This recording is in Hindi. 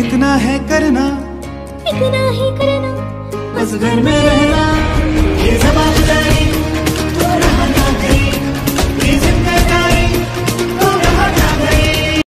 इतना है करना। इतना ही करना। बस घर में रहना।